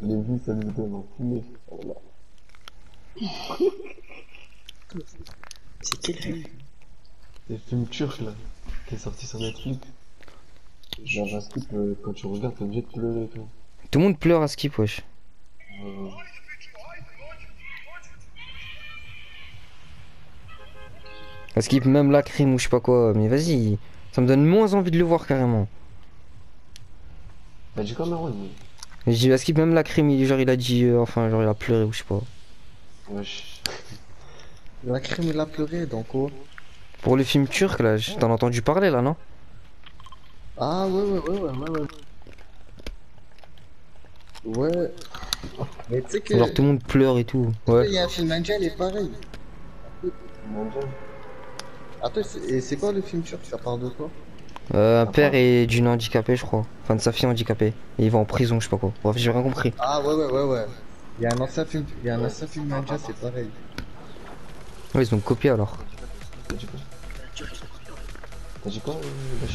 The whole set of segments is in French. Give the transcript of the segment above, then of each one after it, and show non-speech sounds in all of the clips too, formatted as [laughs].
Je l'ai vu, ça nous donne en fumée. Voilà. C'est quel film C'est le film turc là, qui est sorti sur Netflix. Genre un skip, euh, quand tu regardes, t'es obligé de pleurer et tout. Tout le monde pleure à Skip, wesh. Euh, À Skip, même la crime ou je sais pas quoi. Mais vas-y, ça me donne moins envie de le voir carrément. Dit quoi, Marwan mais- J'ai dit à Skip, même la crime, il, genre il a dit, euh, enfin, genre il a pleuré ou je sais pas. Wesh. La crème, il a pleuré, donc quoi Pour le film turc là, t'en as entendu parler là, non? Ah, ouais, ouais, ouais, ouais, ouais, ouais. Ouais. Mais tu sais que. Genre tout le monde pleure et tout. Ouais. Il y a un film indien, il est pareil. Attends, et c'est quoi le film turc? Ça parle de quoi? Euh, un père et d'une handicapée, je crois. Enfin, de sa fille handicapée. Et il va en prison, je sais pas quoi. Bref, j'ai rien compris. Ah, ouais, ouais, ouais, ouais. Il y a un ancien film, il y a un ancien film indien, c'est pareil. Ouais, ils ont copié alors. T'as dit quoi T'as dit quoi, euh,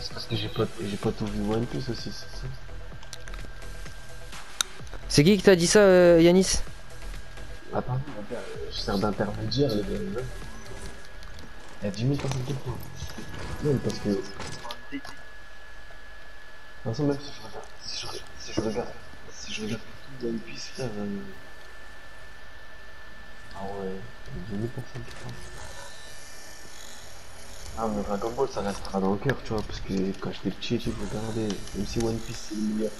C'est parce que j'ai pas, j'ai pas tout vu One Piece aussi, c'est ça? C'est qui qui t'a dit ça, euh, Yanis Attends, je sers d'intermédiaire, les gars. Il y a 10 000 personnes qui. Non, parce que. De toute façon, même si je regarde, si je, re- si je regarde, si je regarde tout One Piece, frère. euh, Ah ouais, il y a 10 000 personnes. Ah, mais Dragon Ball, ça restera dans le cœur, tu vois, parce que quand j'étais petit, je regardais, même si One Piece c'est le meilleur.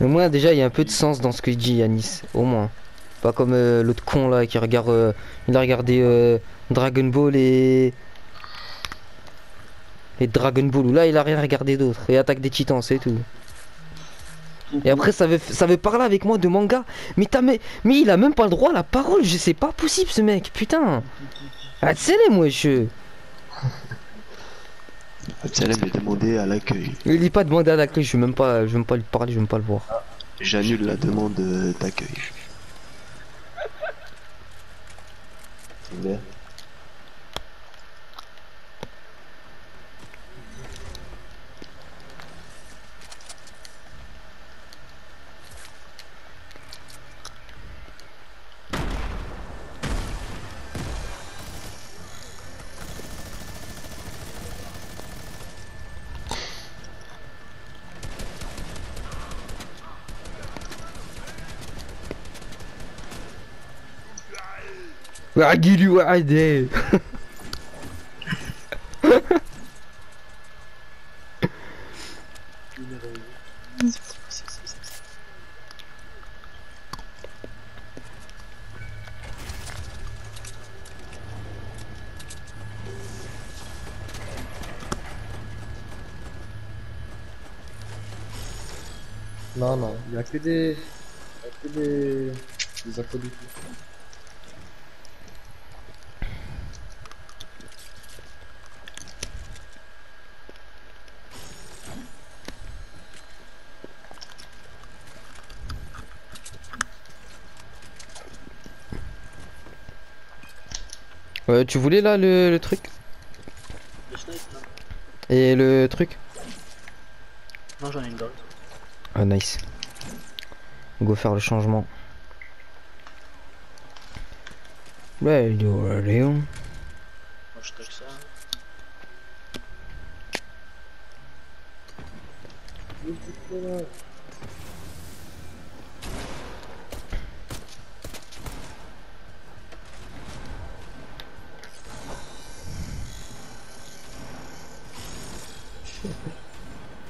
Mais moi, déjà, il y a un peu de sens dans ce que dit Yanis. Au moins. Pas comme euh, l'autre con là qui regarde. euh, il a regardé euh, Dragon Ball et. Et Dragon Ball. Ou là, il a rien regardé d'autre. Et Attaque des Titans, c'est tout. Et après, ça veut, ça parler avec moi de manga. Mais, t'as, mais, mais il a même pas le droit à la parole. Je sais pas possible, ce mec. Putain. Ah, les moi, je. Absalem est demandé à l'accueil. Il est pas demandé à la clé. Je veux même pas, je veux même pas lui parler. Je veux même pas le voir. J'annule la demande euh, d'accueil. وعقيلي وعدي Non, non, il y a que des. Il y a que des. Des acolytes. Ouais, tu voulais là le, le truc? Le snipe, non Et le truc? Non, j'en ai une d'autre. Ah nice. Go faire le changement. Ouais, il est Léon? Moi, je touche ça.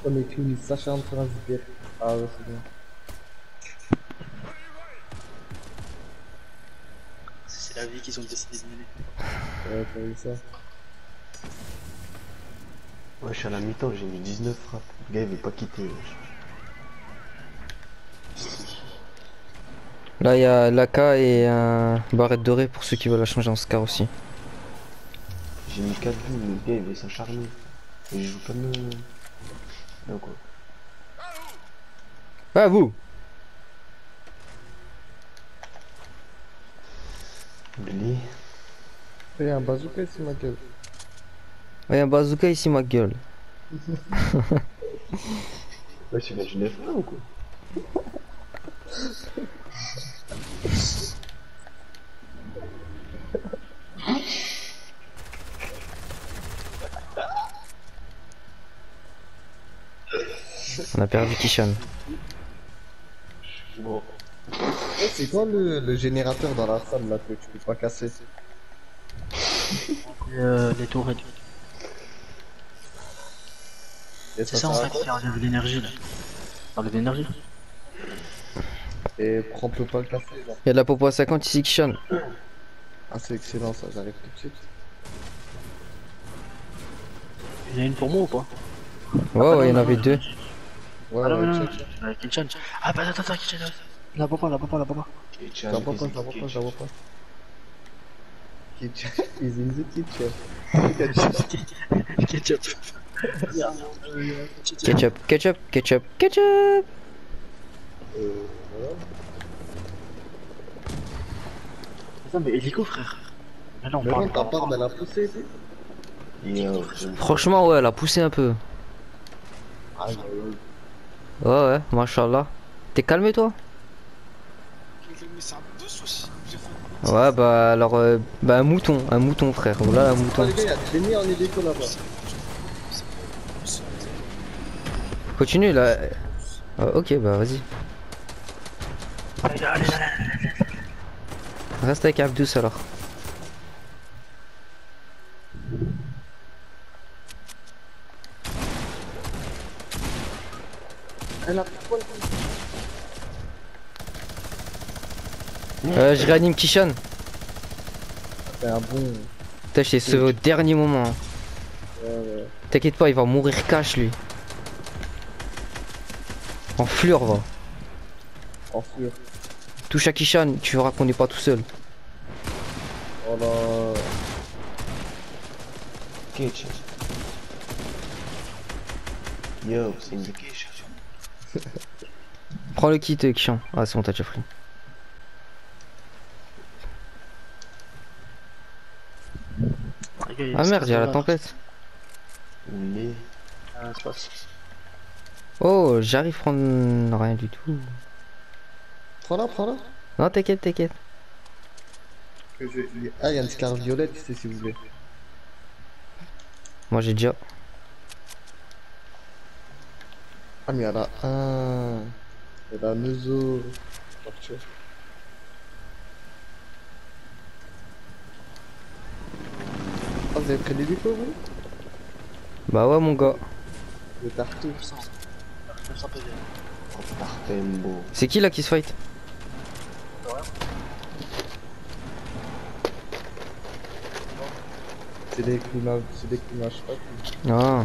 On est clean, Sacha en train de. Ah ouais, c'est bien. C'est la vie qu'ils ont décidé de mener. Ouais, t'as vu ça Ouais, je suis à la mi-temps, j'ai mis 19 frappes. Le gars, il veut pas quitter. wesh. Là, il y a l'AK et un barrette dorée pour ceux qui veulent la changer en Scar aussi. J'ai mis 4 buts, mais le gars, il veut s'acharner. Et je joue comme. Euh... Là, quoi. Ah, vous Oublie. Il y a un bazooka ici, ma gueule. Ouais, un bazooka ici, ma gueule. Ouais, tu le frein ou quoi? [laughs] On a perdu Kishan. Bon. Eh, c'est quoi le, le générateur dans la salle là que tu peux pas casser [laughs] Euh, les tourelles. Et C'est ça ça en fait qui enlève l'énergie là. Enlève l'énergie. Et on peut pas le casser genre. Il y a de la popo à 50 ici, Kishan. Ah c'est excellent ça, j'arrive tout de suite. Il y en a une pour moi ou pas? Ouais, ouais, il y en avait deux. Ouais, Ah non, ouais, non, check. non. Avec Kitchen. Ah bah attends, attends, Kitchen. La vois pas, la vois pas. Je la vois pas, je la vois pas, je la vois pas. Kitchen, is in the kitchen. Ketchup. Ketchup, ketchup, ketchup, ketchup. Euh, voilà. Putain, mais hélico, frère. Mais non, on Mais parle non, ta part, elle a poussé. Yo, Franchement, ouais, elle a poussé un peu. Ah, ouais, ouais. Machallah. T'es calmé, toi? Ouais, bah alors, euh, bah un mouton, un mouton, frère. Voilà, un mouton. Continue là. Ah, ok, bah vas-y. Reste avec Abdous alors. Elle a pourquoi le Euh, je réanime Kishan. C'est un bon. Putain, je t'ai sauvé au dernier moment. hein. Ouais, ouais. T'inquiète pas, il va mourir cash lui. En fleur, va. En fur. Touche à Kishan, tu verras qu'on n'est pas tout seul. Oh là. Kitchen. Yo, c'est une vacation. [laughs] Prends le kit, euh, Kishan. Ah, c'est bon, t'as déjà pris. Ah merde, il y a la tempête. Ah, pas. Oh, j'arrive prendre rien du tout. Prends-la, prends-la. Non, t'inquiète, t'inquiète. Je- Ah, il y a une scarpe violette si vous voulez. Moi j'ai déjà. Ah, mais il y en a un. Il y en a un Neuzo. Ah, vous avez pris l'hélico, vous? Bah ouais, mon gars. Le tartou. 900 PV. Parfait, beau. C'est qui là qui se fight? C'est des climats, c'est des climats, je sais pas. Ah.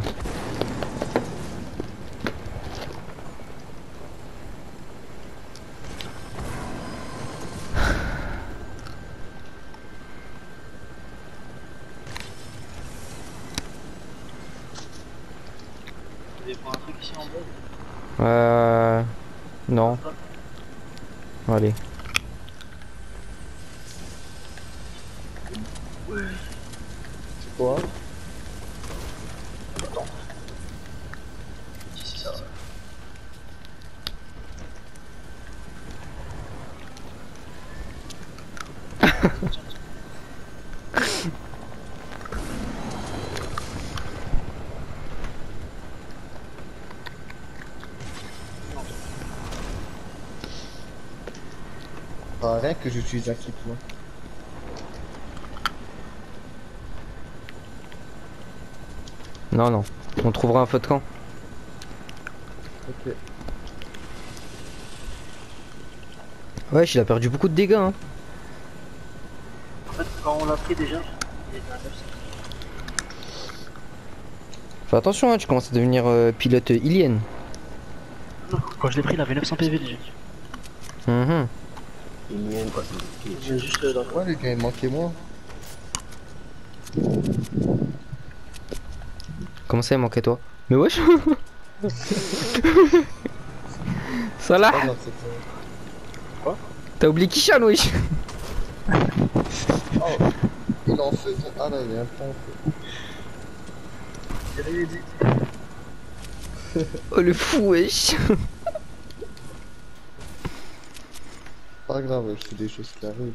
Euh. Non. Allez. Rien que j'utilise un kit, moi. Non, non. On trouvera un feu de camp. Ok. Ouais, il a perdu beaucoup de dégâts. Hein. En fait, quand on l'a pris déjà, il était à 900. Fais attention, hein, tu commences à devenir euh, pilote ilienne. Non, Quand je l'ai pris, il avait 900 PV déjà. Une quoi J'ai juste euh, dans le Ouais, les gars, il manquait moi. Comment ça, il manquait toi Mais wesh Salah [laughs] Ah, non, c'est T'as oublié Kishan, wesh Oh, il en feu. ton- Ah là, il est un peu en feu. Oh le fou, wesh. Pas grave, c'est des choses qui arrivent.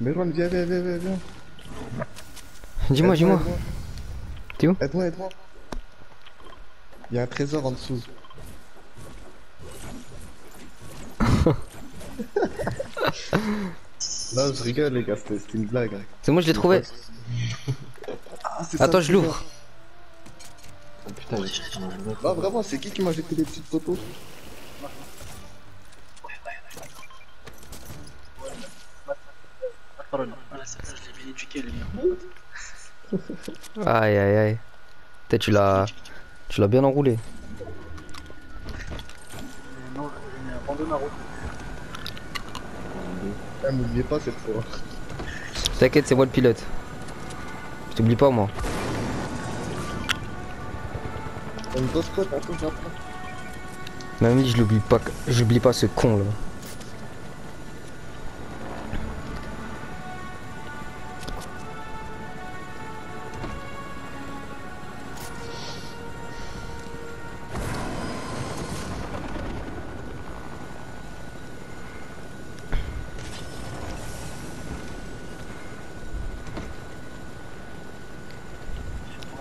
Merwan, viens, viens, viens, viens, viens. Dis-moi, dis-moi. Aide-moi. T'es où Aide-moi, aide-moi. Il y a un trésor en dessous. [laughs] non, je rigole, les gars, c'était une blague. hein. C'est moi, je l'ai trouvé. [laughs] Ah, Attends, ça, je l'ouvre. Oh putain, j'ai. Non, vraiment, c'est qui qui m'a jeté des petites photos Voilà, ça, ça, je l'ai bien éduqué, le mien. Aïe, aïe, aïe. Peut-être tu l'as... Tu l'as bien enroulé. Non, j'ai mis un Naruto. Ah, m'oubliez pas cette fois. T'inquiète, c'est moi le pilote. Je t'oublie pas, moi. Même je l'oublie pas. J'oublie pas ce con là.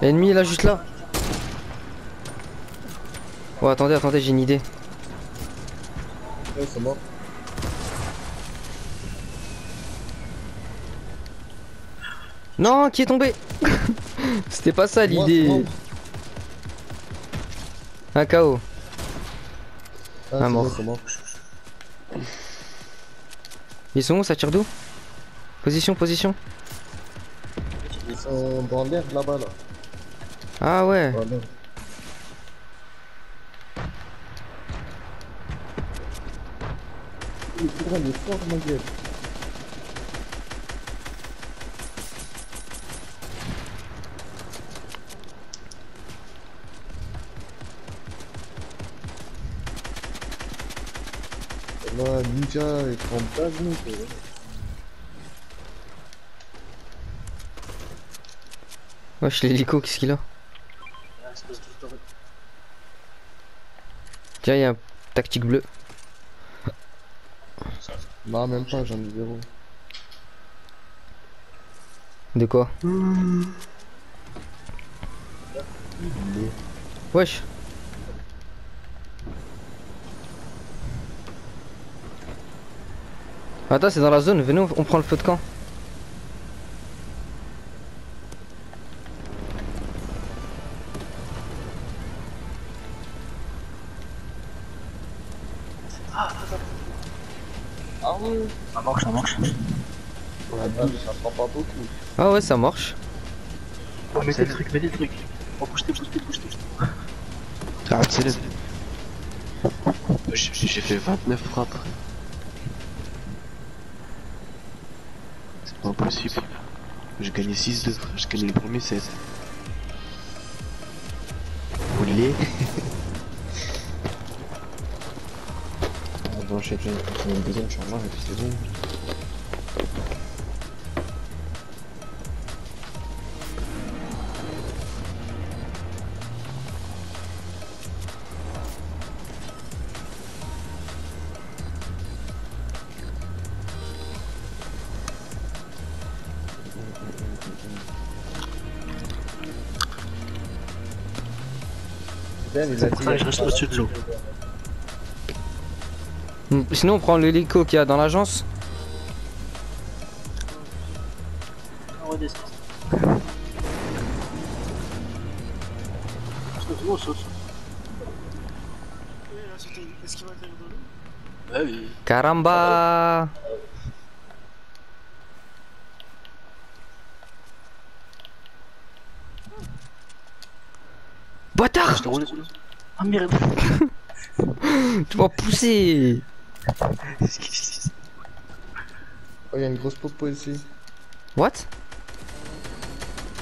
Ennemi là, juste là. Oh, attendez, attendez, j'ai une idée. Ouais, c'est mort. Non, qui est tombé [laughs] C'était pas ça l'idée. Un KO. Ah, Un mort. bon. Ils sont où Ça tire d'où Position, position. Ils sont dans l'air là-bas, là. Ah ouais. Dans l'air. Il est il est fort, ma gueule. Là, Ninja, il prend pas de nous, quoi. Wesh, l'hélico, qu'est-ce qu'il a Ah, espèce de story. Tiens, il y a un tactique bleu. Non, même pas, j'en ai zéro. De quoi Wesh. Attends, c'est dans la zone, venez, on prend le feu de camp. Ouais Ça marche, ça marche. Ah, ça prend pas beaucoup. Ah ouais, ça marche. Oh, mettez le truc, mettez le truc. Oh, pousse-toi, pousse-toi, pousse-toi. Ah, Absalem. J'ai j'ai fait 29 frappes. C'est pas possible. J'ai gagné 6-2, frère. J'ai gagné le premier 7. Olé. [laughs] Enchaîner une deuxième chargeur et puis c'est bon. Je reste au-dessus de l'eau. Hmm, Sinon, on prend l'hélico qu'il y a dans l'agence. On redescend. Saute, saute. Ah oui. Caramba Bâtard Je te. Ah merde [laughs] Tu vas pousser Oh, il y a une grosse popo ici. What?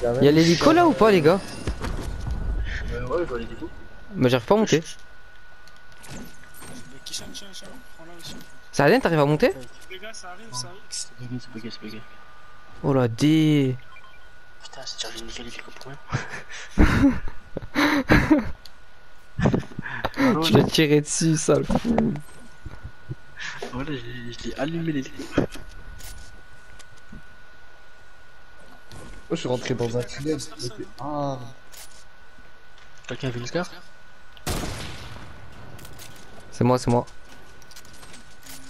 Y'a l'hélico là ou pas les gars? Euh, Ouais, je vois défauts. Mais j'arrive pas à monter. Ça rien, t'arrives à monter? Les gars, ça arrive, ça arrive. C'est bugué, c'est bugué, c'est bugué. Oh la dé Putain, c'est chargé une nickel hélico pour rien. Tu l'as tiré dessus, sale. Voilà, j'ai- je l'ai allumé les Oh, je suis rentré dans un tunnel. Ah, Quelqu'un a vu le scar? C'est moi, c'est moi.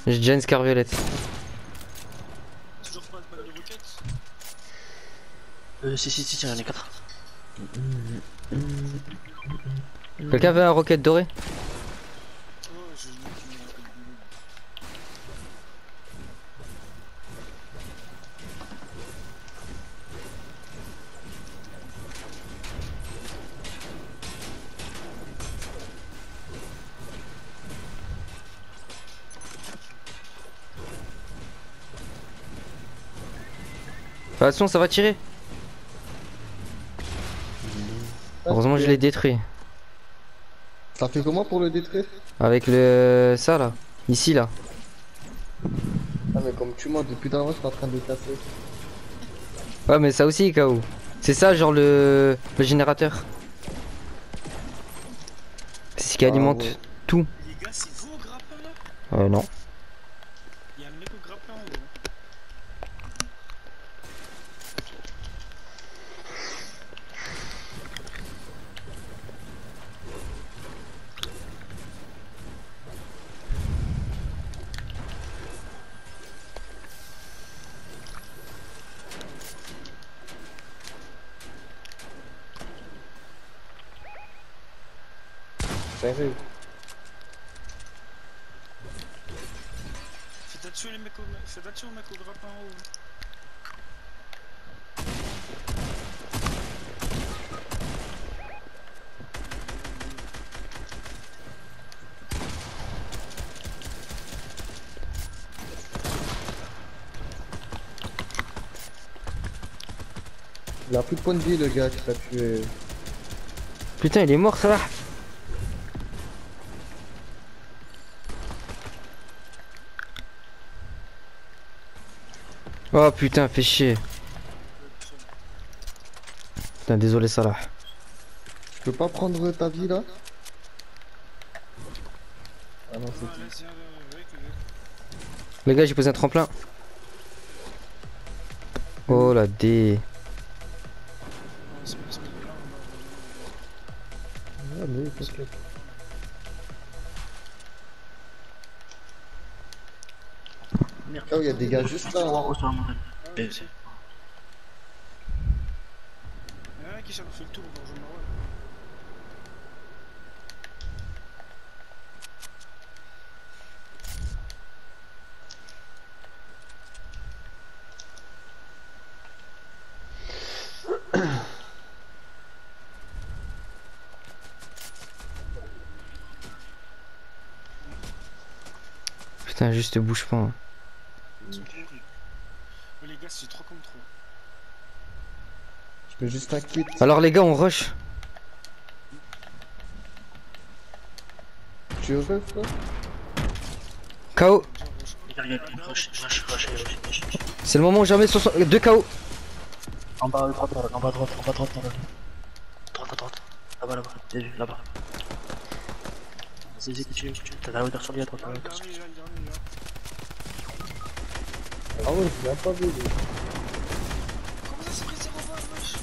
J'ai déjà une scar violette. Toujours pas de balle de roquette? Euh, si, si, si, il y en a 4. Quelqu'un veut un roquette doré? Attention, ça va tirer. Heureusement, je l'ai détruit. ça fait comment pour le détruire Avec le. ça là. Ici là. Ah, mais comme tu moi, depuis l'heure, je suis en train de le casser. Ouais, mais ça aussi, KO. C'est ça, genre le. le générateur. C'est ce qui Ah, alimente ouais. tout. Les gars, c'est vous au grappin là? Euh, non. Il y a un mec au grappin en haut. Sérieux. Faites attention les mecs au... Faites attention aux mecs au grappin en haut. Il a plus de points de vie, le gars qui t'a tué. Putain, il est mort, ça Oh putain, fais chier. Putain, désolé, Salah. Tu peux pas prendre ta vie là? Ah non, c'est Ah. Les gars, j'ai posé un tremplin. Oh la D. Ouais, c'est Oh, il y a des gars juste là. hein. Oh, Il y en a un qui fait le tour, bon, je me. Putain, juste bouge pas. hein. Gars, c'est 3 contre 3. Je fais juste un quit. Alors les gars, on rush. Tu veux ça KO. C'est le moment où jamais 60... 2 KO. En bas à droite, en bas à droite, en bas à droite, en bas. Droite, à droite. Là-bas, là-bas. Là-bas. Vas-y, vas-y, continue. T'as la hauteur sur lui à droite, la hauteur sur là, le dernier, là. Ah ouais, je l'ai pas vu. lui. Comment ça s'est pris 0 balles, wesh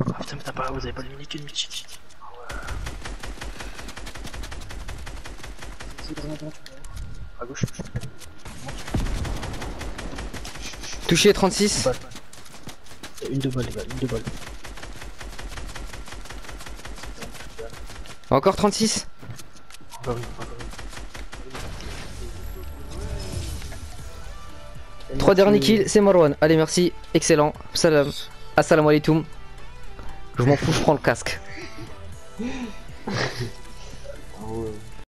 Ah putain, mais t'as pas, vous avez pas de minute, une minute. Ah ouais. Vas-y, droite, droite. À gauche. Touché 36. Une de balle, les gars, une de balle. Encore 36. Encore une, encore 3 derniers kills, c'est Marwan. Allez, merci. Excellent. Salam. Assalamu alaikum. Je m'en fous, je prends le casque.